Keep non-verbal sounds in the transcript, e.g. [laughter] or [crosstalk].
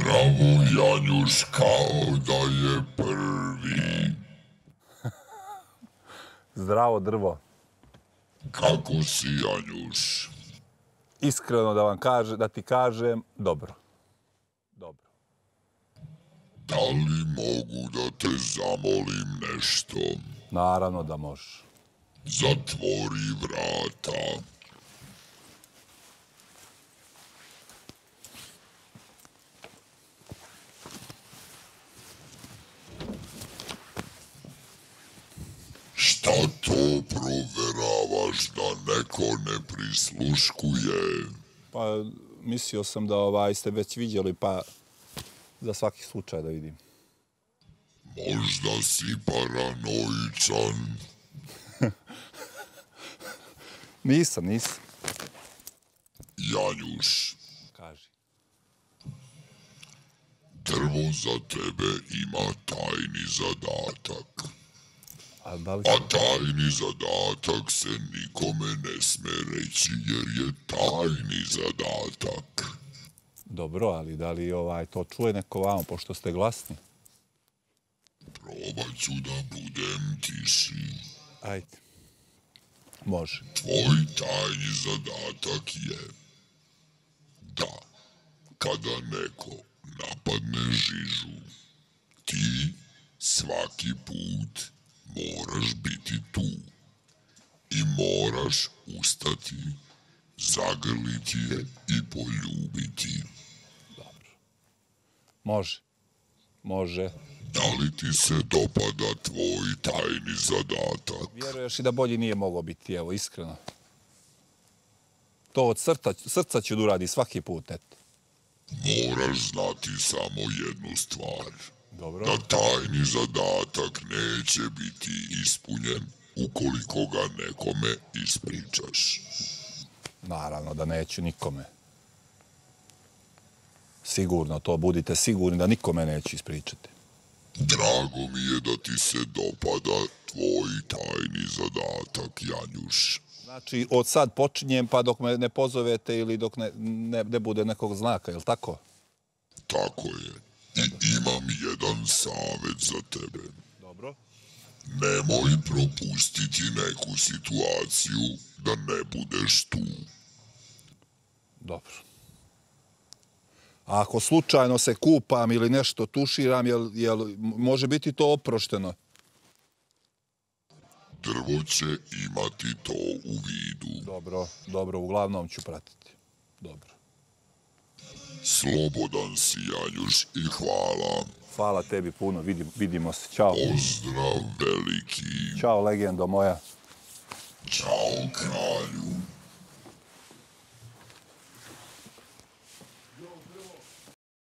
Zdravo, Janjuš, kao da je prvi. [laughs] Zdravo drvo. Kako si, Janjuš? Iskreno da vam kaže, da ti kažem, dobro. Dobro. Da li mogu da te zamolim nešto? Naravno da možeš. Zatvori vrata. Šta to proveravaš da neko ne prisluškuje? Pa mislio sam da ovaj ste već vidjeli, pa za svaki slučaj da vidim. Možda si paranoičan. [laughs] Nisam, nisam. Janjuš, Kaži. drvo za tebe ima tajni zadatak. A li... A tajni zadatak se nikome ne sme reći jer je tajni zadatak. Dobro, ali da li ovaj to čuje neko vamo, pošto ste glasni? Probat ću da budem tiši. Ajde. Može. Tvoj tajni zadatak je da kada neko napadne žižu, ti svaki put moraš biti tu i moraš ustati, zagrliti je i poljubiti. Može. Može. Da li ti se dopada tvoj tajni zadatak? Vjeruješ i da bolji nije mogao biti, evo, iskreno. To od srca, srca ću da uradi svaki put, eto. Moraš znati samo jednu stvar. Dobro. Da tajni zadatak neće biti ispunjen ukoliko ga nekome ispričaš. Naravno da neću nikome. Sigurno to, budite sigurni da nikome neću ispričati. Drago mi je da ti se dopada tvoj tajni zadatak, Janjuš. Znači, od sad počinjem pa dok me ne pozovete ili dok ne, ne, ne bude nekog znaka, je li tako? Tako je. I imam jedan savjet za tebe. Dobro. Nemoj propustiti neku situaciju da ne budeš tu. Dobro. A ako slučajno se kupam ili nešto tuširam, jel, jel, može biti to oprošteno? Drvo će imati to u vidu. Dobro, dobro, uglavnom ću pratiti. Dobro. Slobodan si, Janjuš, i hvala. Hvala tebi puno, vidim, vidimo se. Ćao. Pozdrav veliki. Ćao, legendo moja. Ćao, kralju.